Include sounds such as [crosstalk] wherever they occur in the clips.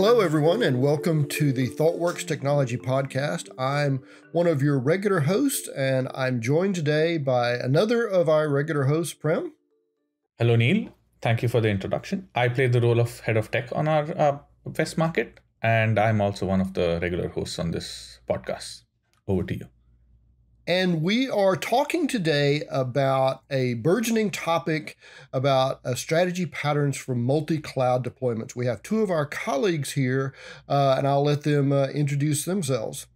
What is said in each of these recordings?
Hello, everyone, and welcome to the ThoughtWorks Technology Podcast. I'm one of your regular hosts, and I'm joined today by another of our regular hosts, Prem. Hello, Neal. Thank you for the introduction. I play the role of head of tech on our uh, West Market, and I'm also one of the regular hosts on this podcast. Over to you. And we are talking today about a burgeoning topic about uh, strategy patterns for multi cloud deployments. We have two of our colleagues here, uh, and I'll let them uh, introduce themselves.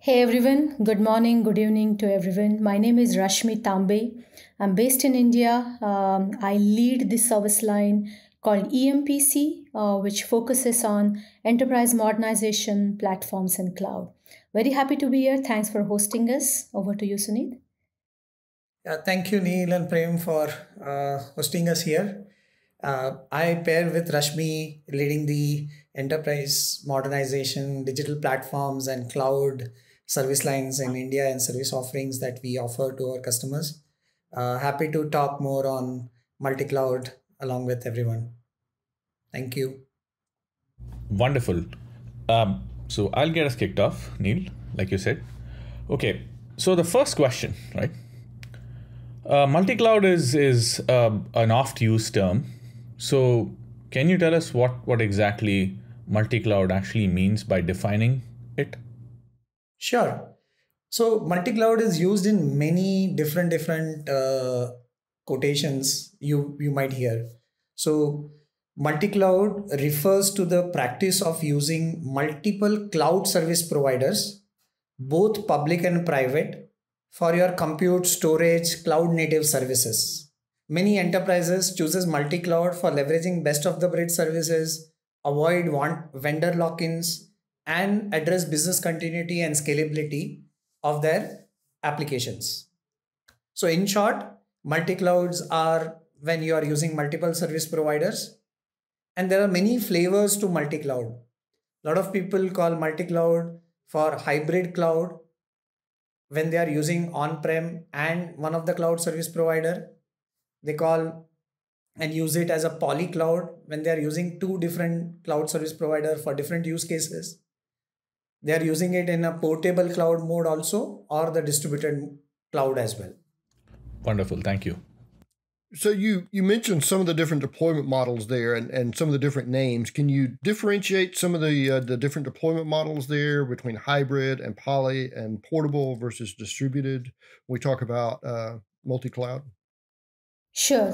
Hey everyone, good morning, good evening to everyone. My name is Rashmi Tambe. I'm based in India. Um, I lead the service line called EMPC, uh, which focuses on enterprise modernization, platforms, and cloud. Very happy to be here. Thanks for hosting us. Over to you, Sunit. Yeah, thank you, Neal and Prem, for uh, hosting us here. Uh, I pair with Rashmi, leading the enterprise modernization, digital platforms, and cloud service lines in India and service offerings that we offer to our customers. Uh, happy to talk more on multi cloud along with everyone. Thank you. Wonderful. Um, so I'll get us kicked off, Neal, like you said. Okay, so the first question, right? Uh, multi-cloud is is uh, an oft-used term. So can you tell us what what exactly multi-cloud actually means by defining it? Sure. So multi-cloud is used in many different different uh, quotations you you might hear. So Multi-cloud refers to the practice of using multiple cloud service providers, both public and private, for your compute, storage, cloud native services. Many enterprises chooses multi-cloud for leveraging best of the breed services, avoid vendor lock-ins, and address business continuity and scalability of their applications. So in short, multi-clouds are when you are using multiple service providers and there are many flavors to multi-cloud. A lot of people call multi-cloud for hybrid cloud when they are using on-prem and one of the cloud service provider. They call and use it as a poly cloud when they are using two different cloud service provider for different use cases. They are using it in a portable cloud mode also or the distributed cloud as well. Wonderful. Thank you. So you you mentioned some of the different deployment models there and, and some of the different names. Can you differentiate some of the uh, the different deployment models there between hybrid and poly and portable versus distributed? We talk about uh, multi cloud. Sure.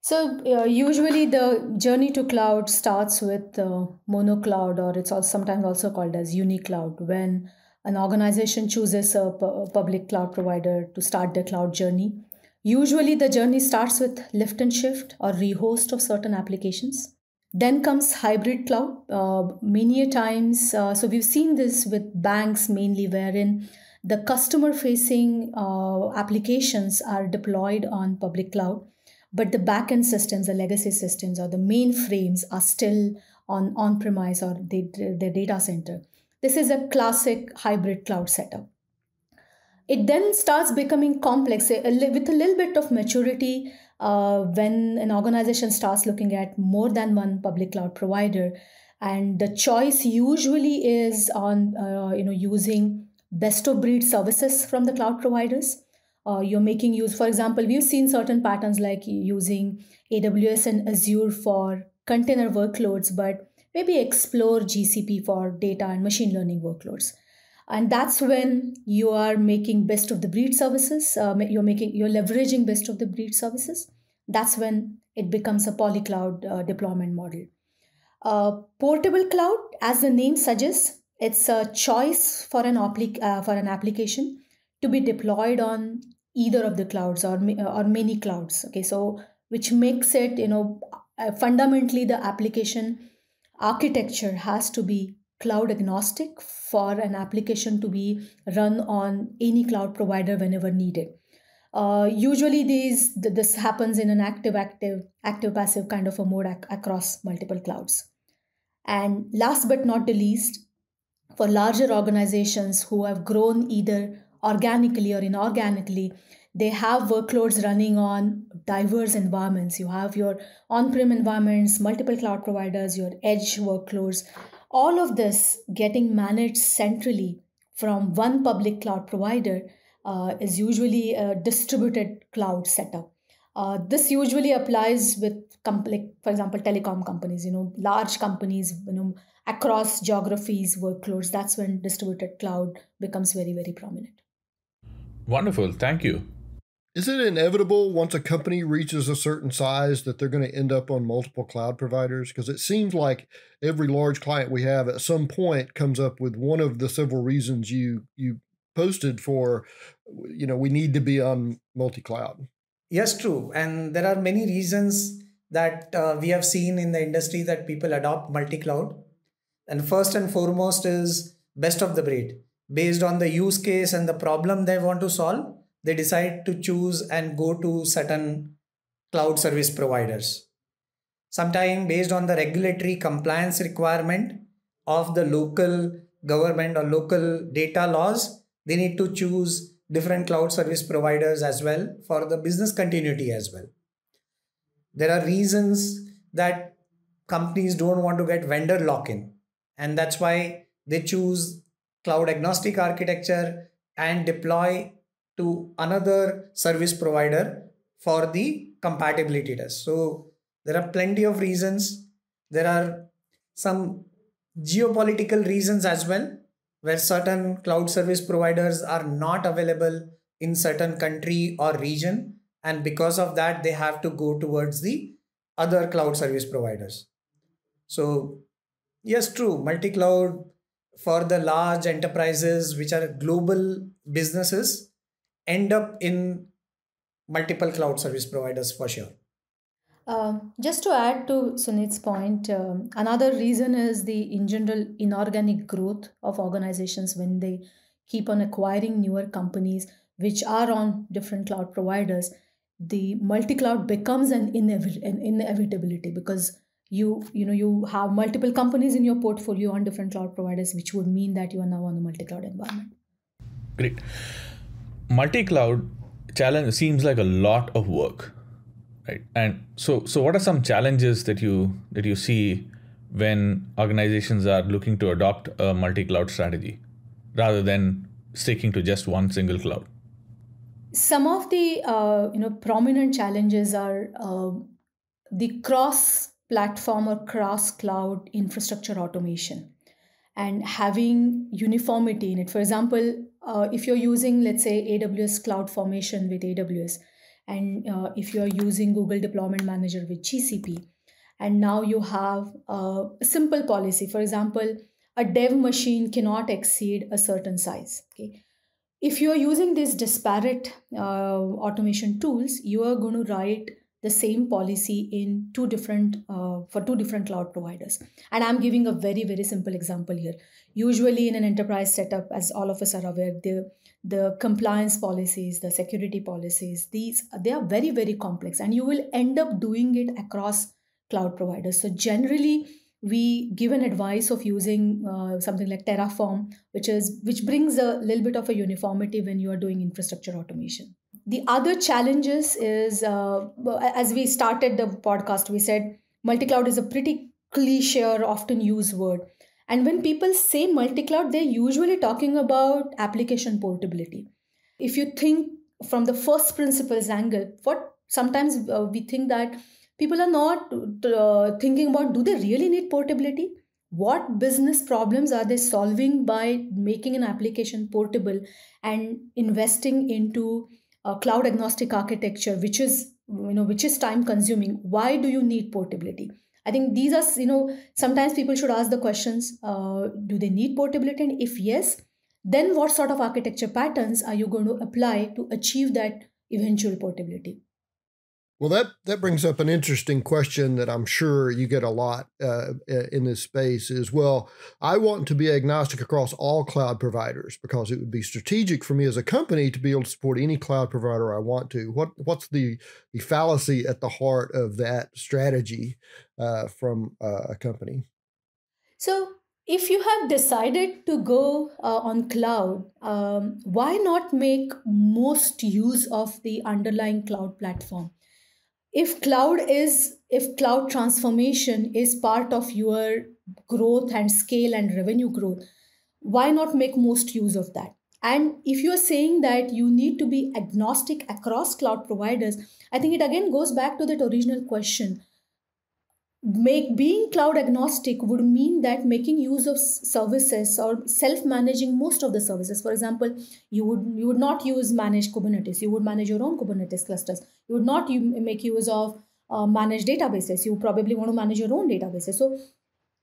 So uh, usually the journey to cloud starts with uh, mono cloud, or it's also sometimes also called as uni cloud when an organization chooses a public cloud provider to start their cloud journey Usually, the journey starts with lift and shift or rehost of certain applications. Then comes hybrid cloud. Uh, many times, uh, so we've seen this with banks mainly, wherein the customer facing uh, applications are deployed on public cloud, but the backend systems, the legacy systems, or the mainframes are still on on premise or the, the data center. This is a classic hybrid cloud setup it then starts becoming complex with a little bit of maturity uh, when an organization starts looking at more than one public cloud provider. And the choice usually is on uh, you know using best of breed services from the cloud providers. Uh, you're making use for example we've seen certain patterns like using aws and azure for container workloads but maybe explore gcp for data and machine learning workloads and that's when you are making best of the breed services uh, you're making you're leveraging best of the breed services. That's when it becomes a polycloud uh, deployment model. Uh, portable cloud as the name suggests it's a choice for an, applic- uh, for an application to be deployed on either of the clouds or, or many clouds okay? So which makes it you know uh, fundamentally the application architecture has to be cloud agnostic for an application to be run on any cloud provider whenever needed. Uh, usually these this happens in an active active active passive kind of a mode ac- across multiple clouds and last but not the least for larger organizations who have grown either organically or inorganically they have workloads running on diverse environments you have your on-prem environments multiple cloud providers your edge workloads all of this getting managed centrally from one public cloud provider uh, is usually a distributed cloud setup. Uh, this usually applies with for example telecom companies you know large companies you know across geographies workloads that's when distributed cloud becomes very very prominent. Wonderful. Thank you is it inevitable once a company reaches a certain size that they're going to end up on multiple cloud providers? Because it seems like every large client we have at some point comes up with one of the several reasons you you posted for, you know, we need to be on multi cloud. Yes, true. And there are many reasons that uh, we have seen in the industry that people adopt multi cloud. And first and foremost is best of the breed based on the use case and the problem they want to solve they decide to choose and go to certain cloud service providers. Sometimes based on the regulatory compliance requirement of the local government or local data laws, they need to choose different cloud service providers as well for the business continuity as well. There are reasons that companies don't want to get vendor lock in, and that's why they choose cloud agnostic architecture and deploy to another service provider for the compatibility test. So there are plenty of reasons. There are some geopolitical reasons as well, where certain cloud service providers are not available in certain country or region. And because of that, they have to go towards the other cloud service providers. So yes, true, multi-cloud for the large enterprises, which are global businesses, end up in multiple cloud service providers for sure. Um, just to add to Sunit's point, um, another reason is the in general inorganic growth of organizations when they keep on acquiring newer companies which are on different cloud providers. The multi-cloud becomes an, inevi- an inevitability because you you know you have multiple companies in your portfolio on different cloud providers, which would mean that you are now on a multi-cloud environment. Great multi-cloud challenge seems like a lot of work right? And so so what are some challenges that you that you see when organizations are looking to adopt a multi-cloud strategy rather than sticking to just one single cloud? Some of the uh, you know prominent challenges are uh, the cross platform or cross cloud infrastructure automation and having uniformity in it. For example uh, if you're using, let's say, AWS CloudFormation with AWS, and uh, if you're using Google Deployment Manager with GCP, and now you have a simple policy, for example, a dev machine cannot exceed a certain size. Okay. If you are using these disparate uh, automation tools, you are going to write the same policy in two different uh, for two different cloud providers. And i'm giving a very very simple example here. Usually in an enterprise setup as all of us are aware the the compliance policies the security policies these they are very very complex. And you will end up doing it across cloud providers. So generally we give an advice of using uh, something like terraform which is which brings a little bit of a uniformity when you are doing infrastructure automation the other challenges is uh, as we started the podcast we said multi-cloud is a pretty cliche or often used word. And when people say multi-cloud they're usually talking about application portability. If you think from the first principles angle what sometimes uh, we think that people are not uh, thinking about do they really need portability? What business problems are they solving by making an application portable and investing into a cloud agnostic architecture which is you know which is time consuming why do you need portability? I think these are you know sometimes people should ask the questions uh, do they need portability? And if yes then what sort of architecture patterns are you going to apply to achieve that eventual portability well, that, that brings up an interesting question that I'm sure you get a lot uh, in this space is well, I want to be agnostic across all cloud providers because it would be strategic for me as a company to be able to support any cloud provider I want to. What What's the, the fallacy at the heart of that strategy uh, from uh, a company? So, if you have decided to go uh, on cloud, um, why not make most use of the underlying cloud platform? If cloud is, if cloud transformation is part of your growth and scale and revenue growth, why not make most use of that? And if you're saying that you need to be agnostic across cloud providers, I think it again goes back to that original question make being cloud agnostic would mean that making use of services or self-managing most of the services. For example you would you would not use managed kubernetes. You would manage your own kubernetes clusters. You would not make use of uh, managed databases. You probably want to manage your own databases. So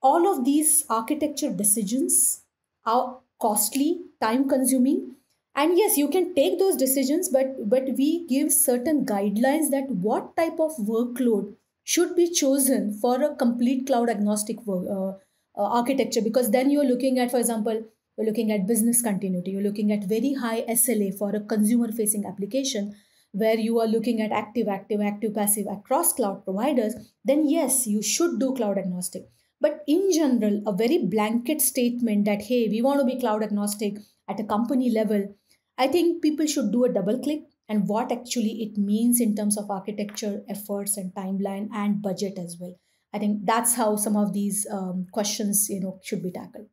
all of these architecture decisions are costly time consuming and yes you can take those decisions but but we give certain guidelines that what type of workload should be chosen for a complete cloud agnostic uh, uh, architecture because then you're looking at, for example, you're looking at business continuity, you're looking at very high SLA for a consumer facing application where you are looking at active, active, active, passive across cloud providers, then yes, you should do cloud agnostic. But in general, a very blanket statement that, hey, we want to be cloud agnostic at a company level, I think people should do a double click and what actually it means in terms of architecture efforts and timeline and budget as well i think that's how some of these um, questions you know should be tackled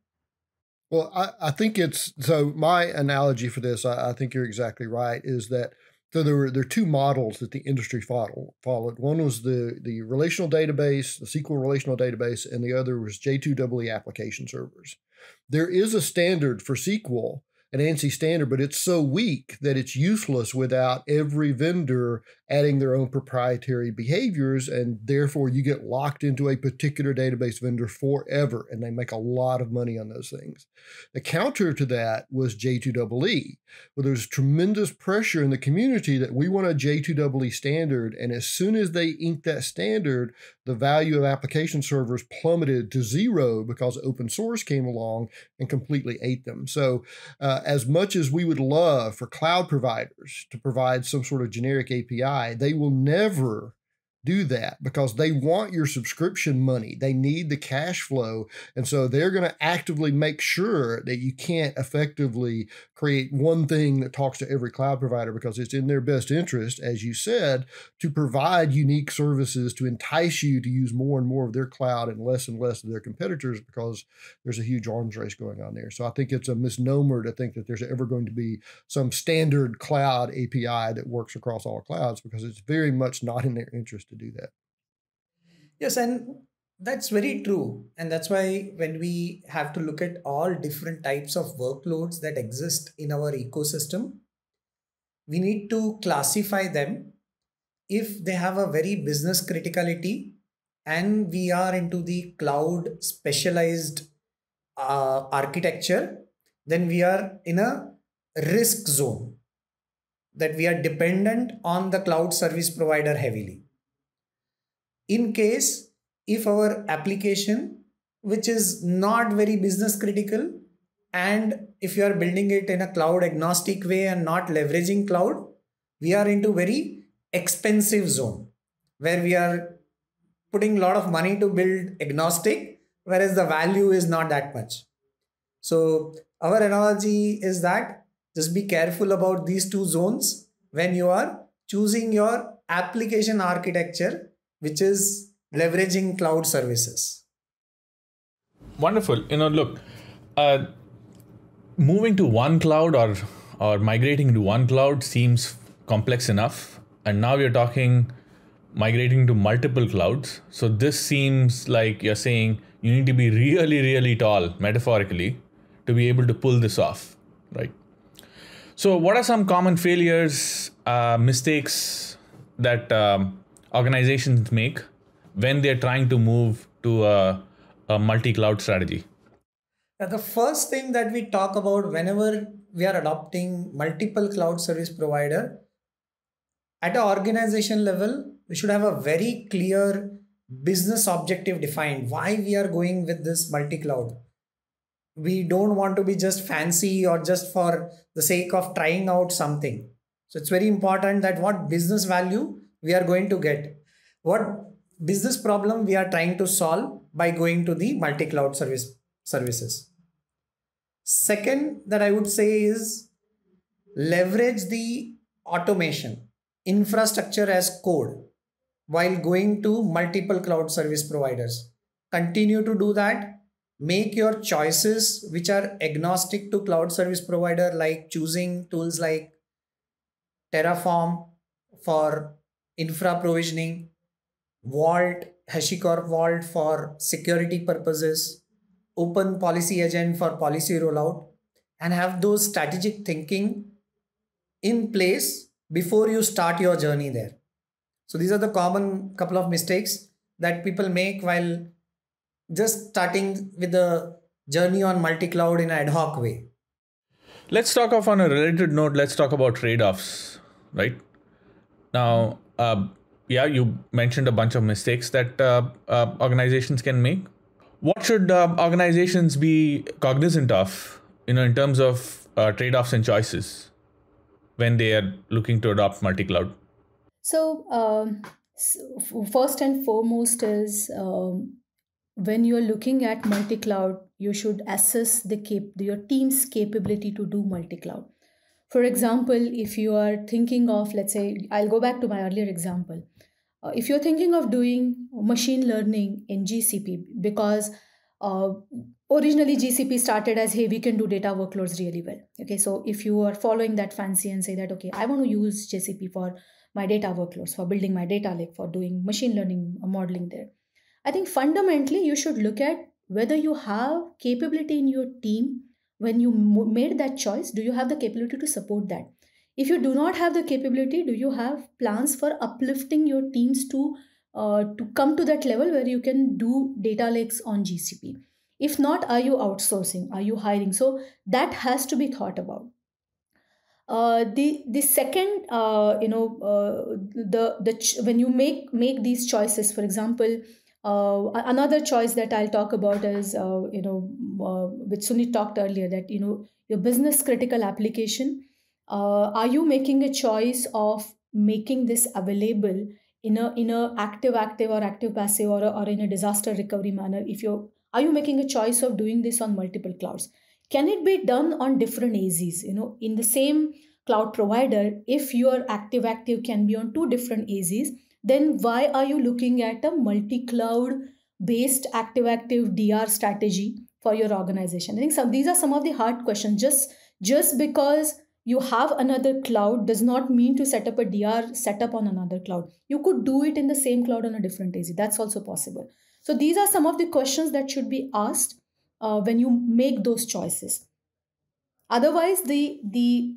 well I, I think it's so my analogy for this I, I think you're exactly right is that so there were there are two models that the industry followed. Followed one was the the relational database, the SQL relational database, and the other was J2EE application servers. There is a standard for SQL, an ANSI standard, but it's so weak that it's useless without every vendor adding their own proprietary behaviors. And therefore, you get locked into a particular database vendor forever, and they make a lot of money on those things. The counter to that was J2EE, where there's tremendous pressure in the community that we want a J2EE standard. And as soon as they ink that standard, the value of application servers plummeted to zero because open source came along and completely ate them. So, uh, as much as we would love for cloud providers to provide some sort of generic API, they will never do that because they want your subscription money. They need the cash flow. And so they're going to actively make sure that you can't effectively create one thing that talks to every cloud provider because it's in their best interest, as you said, to provide unique services to entice you to use more and more of their cloud and less and less of their competitors because there's a huge arms race going on there. So I think it's a misnomer to think that there's ever going to be some standard cloud API that works across all clouds because it's very much not in their interest to do that. Yes, and that's very true. And that's why when we have to look at all different types of workloads that exist in our ecosystem, we need to classify them if they have a very business criticality and we are into the cloud specialized uh, architecture, then we are in a risk zone that we are dependent on the cloud service provider heavily in case if our application which is not very business critical and if you are building it in a cloud agnostic way and not leveraging cloud we are into very expensive zone where we are putting a lot of money to build agnostic whereas the value is not that much. So our analogy is that just be careful about these two zones when you are choosing your application architecture which is leveraging cloud services. Wonderful. You know, look, uh, moving to one cloud or or migrating to one cloud seems complex enough, and now you're talking migrating to multiple clouds. So this seems like you're saying you need to be really, really tall, metaphorically, to be able to pull this off, right? So, what are some common failures, uh, mistakes that um, organizations make when they're trying to move to a, a multi-cloud strategy? Now, the first thing that we talk about whenever we are adopting multiple cloud service provider, at an organization level, we should have a very clear business objective defined. Why we are going with this multi-cloud. We don't want to be just fancy or just for the sake of trying out something. So it's very important that what business value we are going to get what business problem we are trying to solve by going to the multi-cloud service services. Second, that I would say is leverage the automation, infrastructure as code while going to multiple cloud service providers. Continue to do that. Make your choices which are agnostic to cloud service provider, like choosing tools like Terraform for infra provisioning, Vault, HashiCorp Vault for security purposes, Open Policy Agent for policy rollout, and have those strategic thinking in place before you start your journey there. So these are the common couple of mistakes that people make while just starting with the journey on multi-cloud in an ad hoc way. Let's talk off on a related note. Let's talk about trade-offs, right? Now, uh, yeah, you mentioned a bunch of mistakes that uh, uh, organizations can make. What should uh, organizations be cognizant of, you know, in terms of uh, trade-offs and choices when they are looking to adopt multi-cloud? So, um, so first and foremost is um, when you are looking at multi-cloud, you should assess the cap- your team's capability to do multi-cloud. For example, if you are thinking of, let's say, I'll go back to my earlier example. Uh, if you're thinking of doing machine learning in GCP, because uh, originally GCP started as, hey, we can do data workloads really well. Okay, so if you are following that fancy and say that, okay, I want to use GCP for my data workloads, for building my data lake, for doing machine learning modeling there. I think fundamentally you should look at whether you have capability in your team when you made that choice do you have the capability to support that? If you do not have the capability do you have plans for uplifting your teams to uh, to come to that level where you can do data lakes on gcp if not are you outsourcing? Are you hiring? So that has to be thought about. Uh, the the second uh, you know uh, the the when you make make these choices for example uh, another choice that I'll talk about is, uh, you know, uh, which Sunit talked earlier, that, you know, your business critical application, uh, are you making a choice of making this available in a in a active active or active passive or, a, or in a disaster recovery manner? If you're are you making a choice of doing this on multiple clouds? Can it be done on different azs you know in the same cloud provider if your active active can be on two different azs then why are you looking at a multi-cloud based active active dr strategy for your organization? I think some these are some of the hard questions. Just just because you have another cloud does not mean to set up a dr setup on another cloud. You could do it in the same cloud on a different az that's also possible. So these are some of the questions that should be asked uh, when you make those choices. Otherwise the the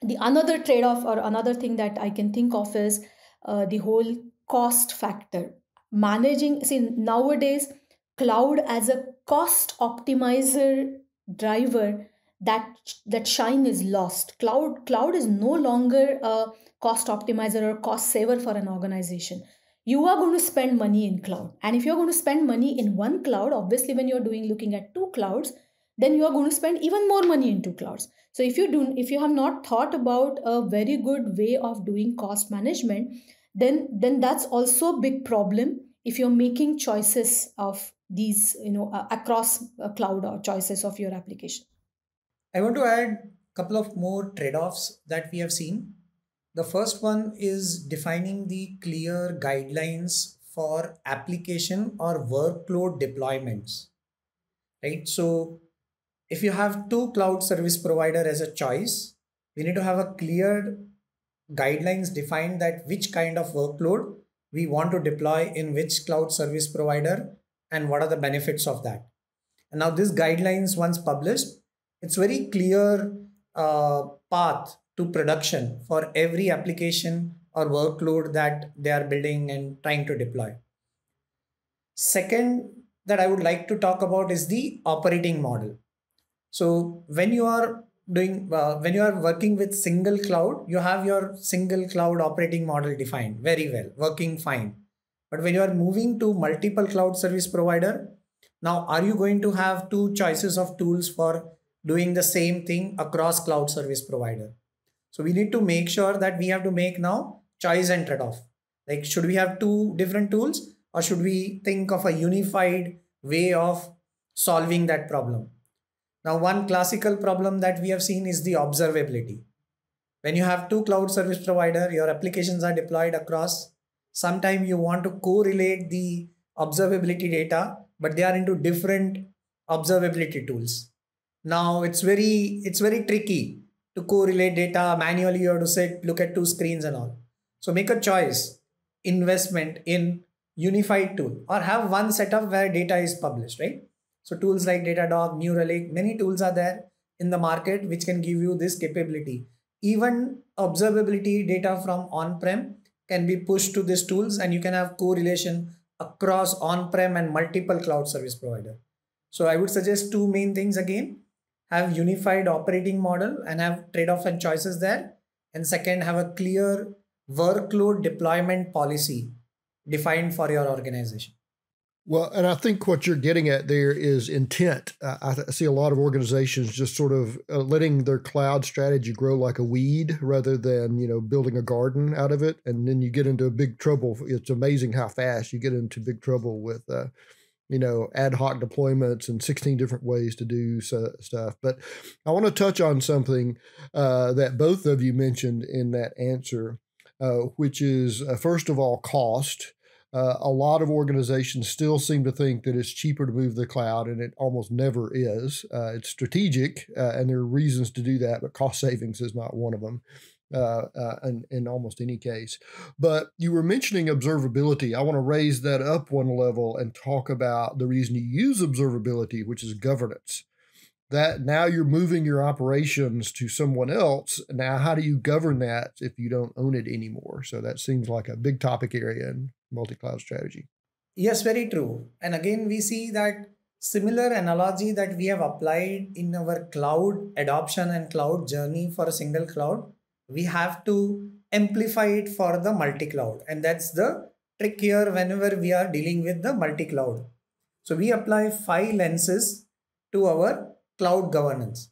the another trade off or another thing that i can think of is uh, the whole cost factor. Managing see nowadays cloud as a cost optimizer driver that that shine is lost. Cloud cloud is no longer a cost optimizer or cost saver for an organization. You are going to spend money in cloud. And if you're going to spend money in one cloud obviously when you're doing looking at two clouds then you are going to spend even more money into clouds. So if you do if you have not thought about a very good way of doing cost management then then that's also a big problem if you're making choices of these you know uh, across a cloud or choices of your application. I want to add a couple of more trade-offs that we have seen. The first one is defining the clear guidelines for application or workload deployments right? So if you have two cloud service provider as a choice we need to have a clear guidelines define that which kind of workload we want to deploy in which cloud service provider and what are the benefits of that. And now this guidelines once published it's very clear uh, path to production for every application or workload that they are building and trying to deploy. Second that i would like to talk about is the operating model so when you are doing uh, when you are working with single cloud you have your single cloud operating model defined very well working fine. But when you are moving to multiple cloud service provider now are you going to have two choices of tools for doing the same thing across cloud service provider? So we need to make sure that we have to make now choice and trade off like should we have two different tools or should we think of a unified way of solving that problem. Now, one classical problem that we have seen is the observability. When you have two cloud service provider, your applications are deployed across. Sometime you want to correlate the observability data, but they are into different observability tools. Now it's very it's very tricky to correlate data manually. You have to sit, look at two screens and all. So make a choice, investment in unified tool or have one setup where data is published, right? So tools like Datadog, New Relic, many tools are there in the market which can give you this capability. Even observability data from on-prem can be pushed to these tools and you can have correlation across on-prem and multiple cloud service provider. So I would suggest two main things again. Have unified operating model and have trade-off and choices there. And second, have a clear workload deployment policy defined for your organization. Well, and I think what you're getting at there is intent. I, I see a lot of organizations just sort of uh, letting their cloud strategy grow like a weed rather than, you know, building a garden out of it. And then you get into big trouble. It's amazing how fast you get into big trouble with, uh, you know, ad hoc deployments and 16 different ways to do so, stuff. But I want to touch on something uh, that both of you mentioned in that answer, uh, which is, first of all, cost uh, a lot of organizations still seem to think that it's cheaper to move the cloud, and it almost never is. Uh, it's strategic, uh, and there are reasons to do that, but cost savings is not one of them. Uh, uh, in, in almost any case. But you were mentioning observability. I want to raise that up one level and talk about the reason you use observability, which is governance that now you're moving your operations to someone else. Now, how do you govern that if you don't own it anymore? So that seems like a big topic area in multi-cloud strategy. Yes, very true. And again, we see that similar analogy that we have applied in our cloud adoption and cloud journey for a single cloud, we have to amplify it for the multi-cloud. And that's the trick here whenever we are dealing with the multi-cloud. So we apply five lenses to our cloud governance.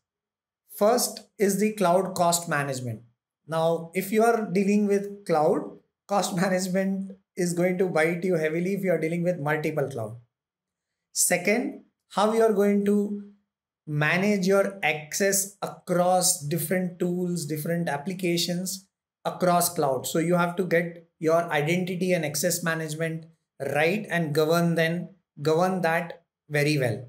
First is the cloud cost management. Now, if you are dealing with cloud, cost [laughs] management is going to bite you heavily if you are dealing with multiple cloud. Second, how you are going to manage your access across different tools, different applications across cloud. So you have to get your identity and access management right and govern then govern that very well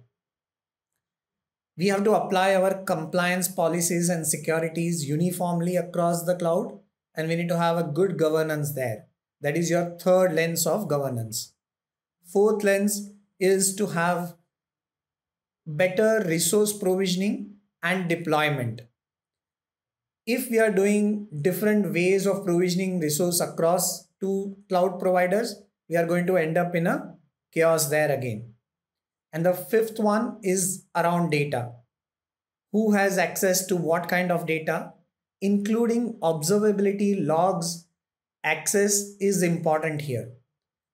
we have to apply our compliance policies and securities uniformly across the cloud and we need to have a good governance there that is your third lens of governance. Fourth lens is to have better resource provisioning and deployment. If we are doing different ways of provisioning resource across two cloud providers we are going to end up in a chaos there again. And the fifth one is around data. Who has access to what kind of data, including observability logs, access is important here.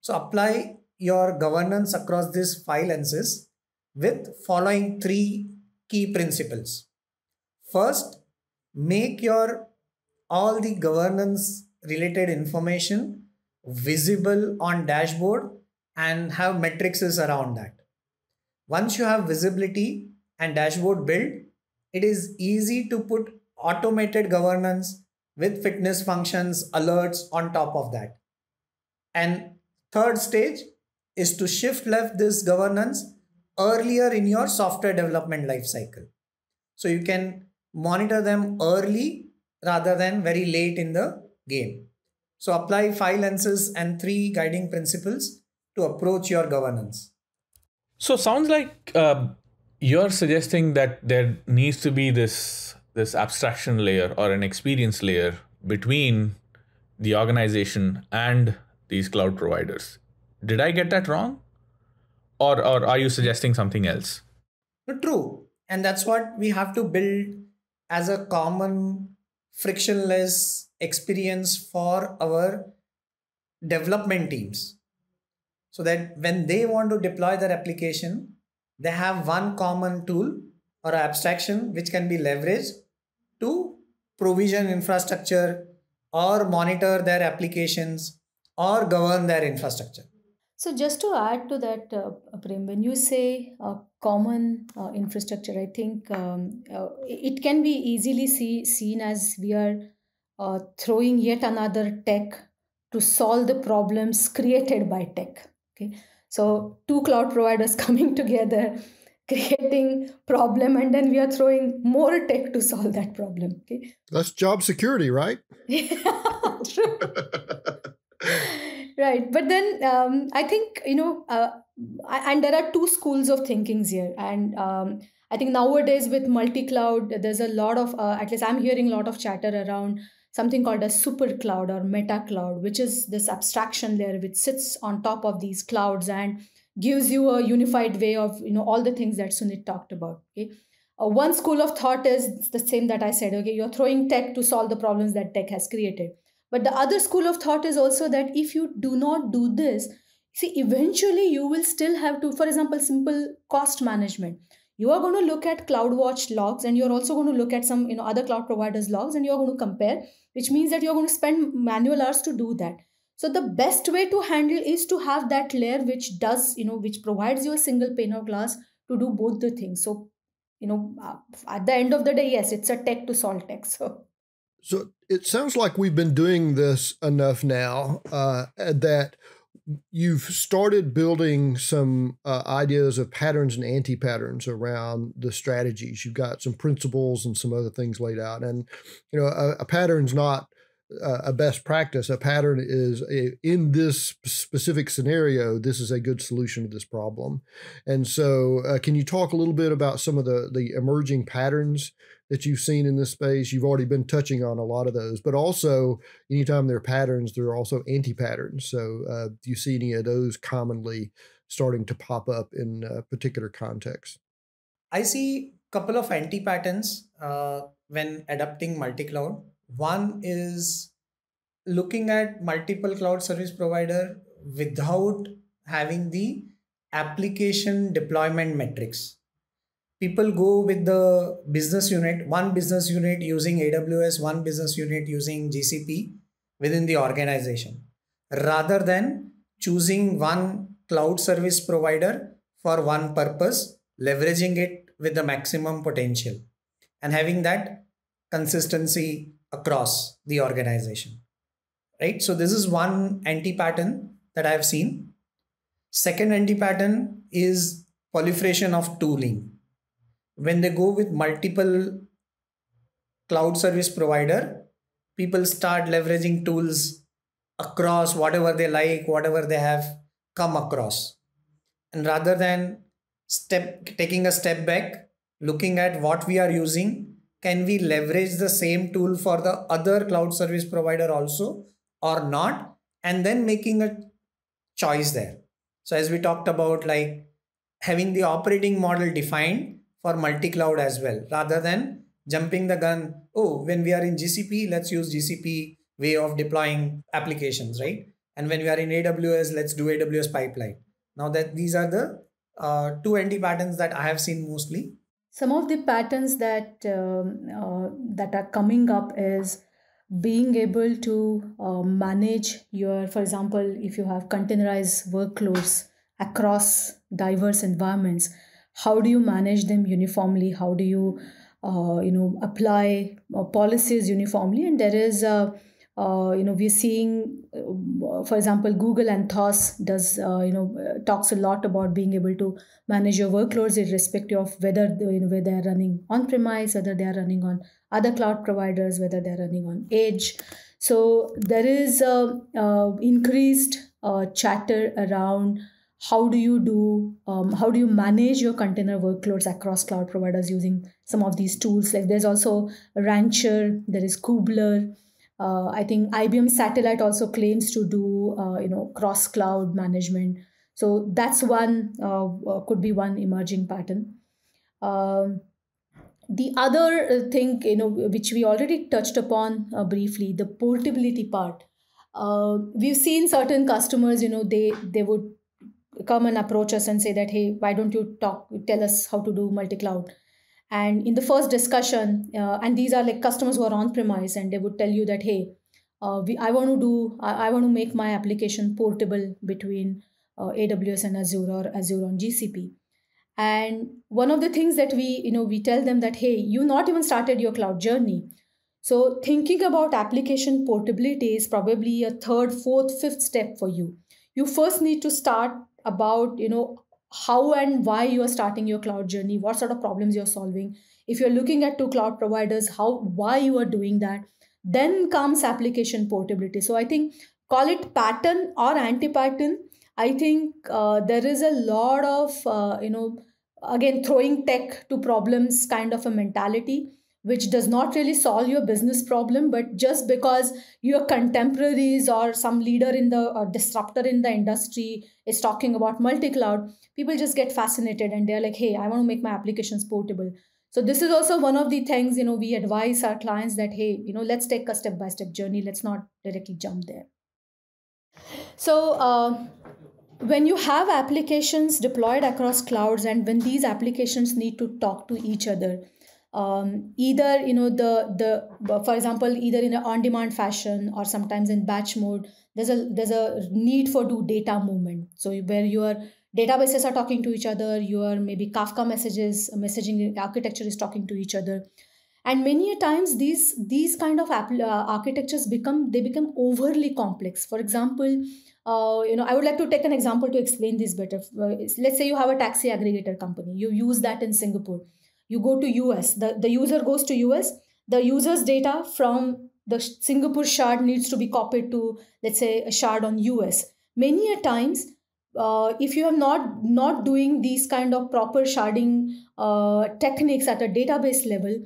So apply your governance across these five lenses with following three key principles. First, make your all the governance related information visible on dashboard and have metrics around that. Once you have visibility and dashboard built, it is easy to put automated governance with fitness functions, alerts on top of that. And third stage is to shift left this governance earlier in your software development lifecycle. So you can monitor them early rather than very late in the game. So apply five lenses and three guiding principles to approach your governance. So sounds like uh, you're suggesting that there needs to be this this abstraction layer or an experience layer between the organization and these cloud providers. Did I get that wrong? Or or are you suggesting something else? True. And that's what we have to build as a common frictionless experience for our development teams so that when they want to deploy their application, they have one common tool or abstraction which can be leveraged to provision infrastructure or monitor their applications or govern their infrastructure. So just to add to that, uh, Prem, when you say uh, common uh, infrastructure, I think um, uh, it can be easily see, seen as we are uh, throwing yet another tech to solve the problems created by tech. Okay, so two cloud providers [laughs] coming together, [laughs] creating problem, and then we are throwing more tech to solve that problem. Okay, that's job security, right? yeah, [laughs] true. [laughs] right but then um, i think you know uh, and there are two schools of thinkings here and um, i think nowadays with multi-cloud there's a lot of uh, at least i'm hearing a lot of chatter around something called a super cloud or meta cloud which is this abstraction layer which sits on top of these clouds and gives you a unified way of you know all the things that sunit talked about okay uh, one school of thought is the same that i said okay you're throwing tech to solve the problems that tech has created but the other school of thought is also that if you do not do this, see, eventually you will still have to, for example, simple cost management. You are going to look at CloudWatch logs and you're also going to look at some you know other cloud providers logs and you're going to compare, which means that you're going to spend manual hours to do that. So the best way to handle is to have that layer which does, you know, which provides you a single pane of glass to do both the things. So, you know, uh, at the end of the day, yes, it's a tech to solve tech. [laughs] So so it sounds like we've been doing this enough now uh, that you've started building some uh, ideas of patterns and anti patterns around the strategies. You've got some principles and some other things laid out. And, you know, a, a pattern's not a best practice. A pattern is a, in this specific scenario, this is a good solution to this problem. And so, uh, can you talk a little bit about some of the the emerging patterns that you've seen in this space? You've already been touching on a lot of those, but also anytime there are patterns, there are also anti patterns. So, uh, do you see any of those commonly starting to pop up in uh, particular contexts? I see a couple of anti patterns uh, when adopting multi cloud one is looking at multiple cloud service provider without having the application deployment metrics. People go with the business unit, one business unit using AWS, one business unit using GCP within the organization, rather than choosing one cloud service provider for one purpose, leveraging it with the maximum potential, and having that consistency across the organization. Right? So, this is one anti pattern that I have seen. Second anti pattern is proliferation of tooling. When they go with multiple cloud service provider, people start leveraging tools across whatever they like, whatever they have come across. And rather than step taking a step back, looking at what we are using can we leverage the same tool for the other cloud service provider also or not? And then making a choice there. So as we talked about like having the operating model defined for multi-cloud as well rather than jumping the gun oh when we are in gcp let's use gcp way of deploying applications right? And when we are in aws let's do aws pipeline. Now that these are the uh, two anti patterns that i have seen mostly some of the patterns that um, uh, that are coming up is being able to uh, manage your for example if you have containerized workloads across diverse environments how do you manage them uniformly? How do you uh, you know apply uh, policies uniformly? And there is a you know we're seeing uh, for example google Anthos does uh, you know uh, talks a lot about being able to manage your workloads irrespective of whether you know whether they're running on premise whether they are running on other cloud providers whether they're running on edge. So there is a, increased uh, chatter around how do you do um, how do you manage your container workloads across cloud providers using some of these tools? Like there's also rancher there is kubler uh, I think IBM Satellite also claims to do uh, you know cross cloud management. So that's one uh, uh could be one emerging pattern. Um, the other thing you know which we already touched upon uh, briefly the portability part. Uh, we've seen certain customers you know they they would come and approach us and say that hey why don't you talk tell us how to do multi cloud and in the first discussion uh, and these are like customers who are on premise and they would tell you that hey uh, we, i want to do I, I, want to make my application portable between uh, AWS and Azure or Azure on GCP. And one of the things that we, you know, we tell them that, hey, you not even started your cloud journey. So thinking about application portability is probably a third, fourth, fifth step for you. You first need to start about, you know, how and why you are starting your cloud journey, what sort of problems you're solving. If you're looking at two cloud providers, how why you are doing that. Then comes application portability. So I think call it pattern or anti-pattern I think uh, there is a lot of, uh, you know, again, throwing tech to problems kind of a mentality, which does not really solve your business problem. But just because your contemporaries or some leader in the or disruptor in the industry is talking about multi cloud, people just get fascinated and they're like, hey, I want to make my applications portable. So this is also one of the things, you know, we advise our clients that, hey, you know, let's take a step by step journey. Let's not directly jump there. So, uh, when you have applications deployed across clouds and when these applications need to talk to each other um, either you know the the for example either in an on-demand fashion or sometimes in batch mode there's a there's a need for do data movement. So where your databases are talking to each other your maybe kafka messages messaging architecture is talking to each other. And many a times these these kind of app, uh, architectures become they become overly complex. For example uh, you know i would like to take an example to explain this better. Uh, let's say you have a taxi aggregator company. You use that in singapore you go to us the, the user goes to us the user's data from the singapore shard needs to be copied to let's say a shard on us many a times uh, if you are not not doing these kind of proper sharding uh, techniques at a database level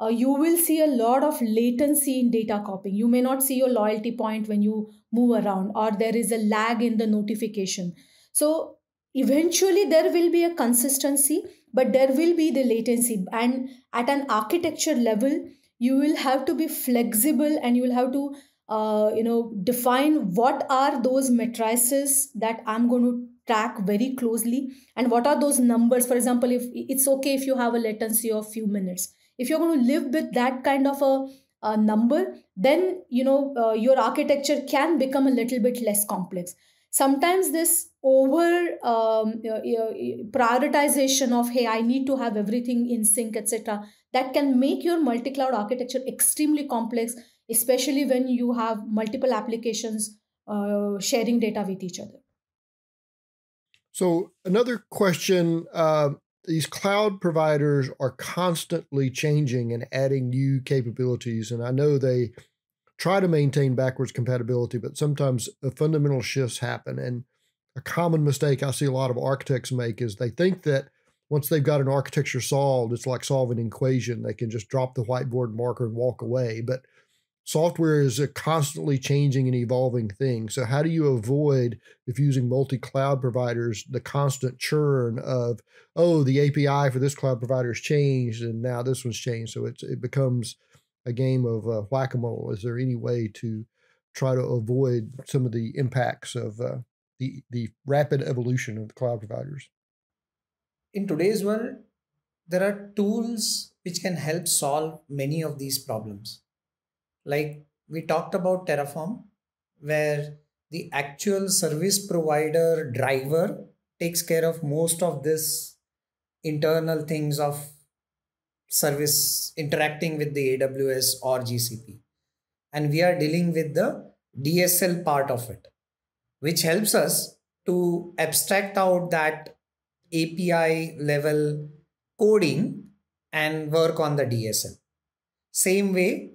uh, you will see a lot of latency in data copying. You may not see your loyalty point when you move around, or there is a lag in the notification. So, eventually, there will be a consistency, but there will be the latency. And at an architecture level, you will have to be flexible and you will have to uh, you know define what are those matrices that i'm going to track very closely and what are those numbers. For example if it's okay if you have a latency of few minutes. If you're going to live with that kind of a, a number then you know uh, your architecture can become a little bit less complex sometimes this over um, prioritization of hey i need to have everything in sync etc that can make your multi-cloud architecture extremely complex especially when you have multiple applications uh, sharing data with each other so another question uh, these cloud providers are constantly changing and adding new capabilities. And I know they try to maintain backwards compatibility, but sometimes fundamental shifts happen. And a common mistake I see a lot of architects make is they think that once they've got an architecture solved, it's like solving an equation. They can just drop the whiteboard marker and walk away. But software is a constantly changing and evolving thing. So how do you avoid if using multi-cloud providers the constant churn of oh the API for this cloud provider has changed and now this one's changed. So it becomes a game of uh, whack-a-mole. Is there any way to try to avoid some of the impacts of uh, the the rapid evolution of the cloud providers? In today's world, there are tools which can help solve many of these problems like we talked about Terraform, where the actual service provider driver takes care of most of this internal things of service interacting with the AWS or GCP. And we are dealing with the DSL part of it, which helps us to abstract out that API level coding and work on the DSL. Same way,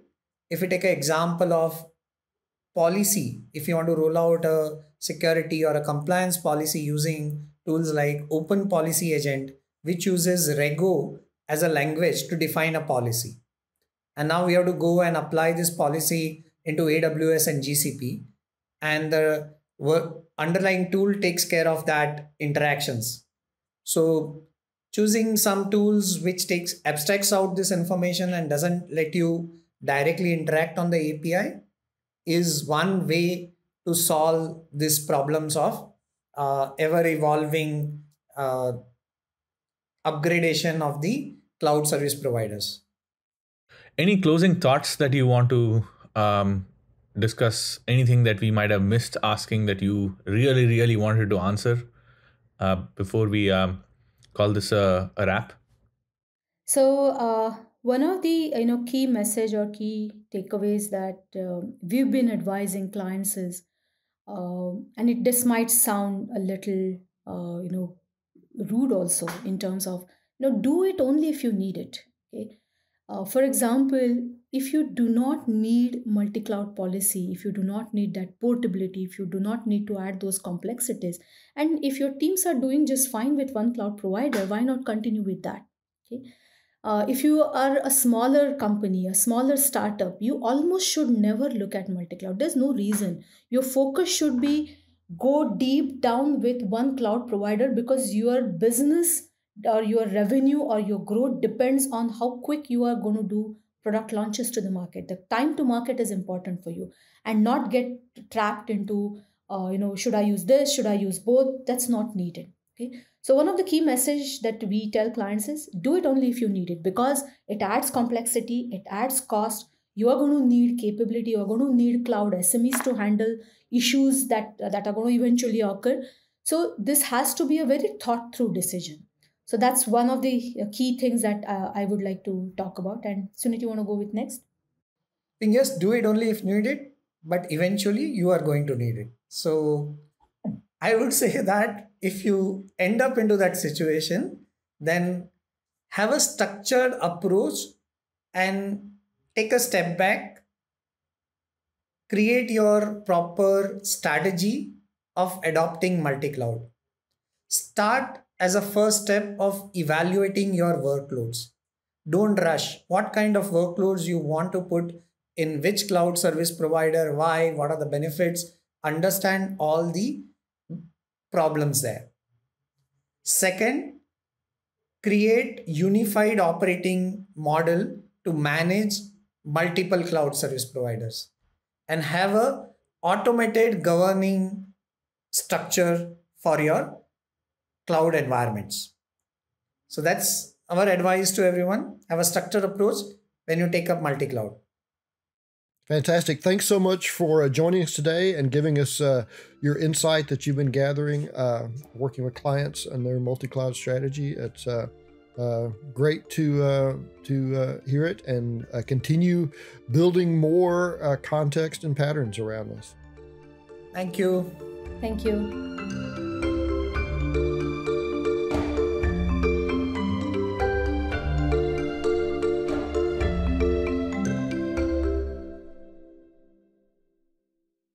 if we take an example of policy, if you want to roll out a security or a compliance policy using tools like Open Policy Agent, which uses Rego as a language to define a policy. And now we have to go and apply this policy into AWS and GCP. And the underlying tool takes care of that interactions. So choosing some tools which takes abstracts out this information and doesn't let you directly interact on the API is one way to solve these problems of uh, ever evolving uh, upgradation of the cloud service providers. Any closing thoughts that you want to um, discuss anything that we might have missed asking that you really, really wanted to answer uh, before we um, call this a, a wrap? So, uh, one of the you know key message or key takeaways that uh, we've been advising clients is, uh, and it this might sound a little uh, you know rude also in terms of know do it only if you need it. Okay, uh, for example, if you do not need multi-cloud policy, if you do not need that portability, if you do not need to add those complexities, and if your teams are doing just fine with one cloud provider, why not continue with that? Okay uh, if you are a smaller company, a smaller startup, you almost should never look at multi cloud. There's no reason. Your focus should be go deep down with one cloud provider because your business or your revenue or your growth depends on how quick you are going to do product launches to the market. The time to market is important for you and not get trapped into, uh, you know, should I use this? Should I use both? That's not needed. Okay. So one of the key message that we tell clients is do it only if you need it because it adds complexity, it adds cost. You are going to need capability. You are going to need cloud SMEs to handle issues that that are going to eventually occur. So this has to be a very thought through decision. So that's one of the uh, key things that uh, I would like to talk about. And Sunit, you want to go with next? Yes, do it only if needed, but eventually you are going to need it. So I would [laughs] say that if you end up into that situation, then have a structured approach and take a step back, create your proper strategy of adopting multi cloud. Start as a first step of evaluating your workloads. Don't rush. What kind of workloads you want to put in which cloud service provider, why, what are the benefits? Understand all the problems there. Second, create unified operating model to manage multiple cloud service providers and have a automated governing structure for your cloud environments. So that's our advice to everyone. Have a structured approach when you take up multi-cloud. Fantastic. Thanks so much for uh, joining us today and giving us uh, your insight that you've been gathering uh, working with clients and their multi cloud strategy. It's uh, uh, great to, uh, to hear it and continue building more context and patterns around this. Thank you. Thank you.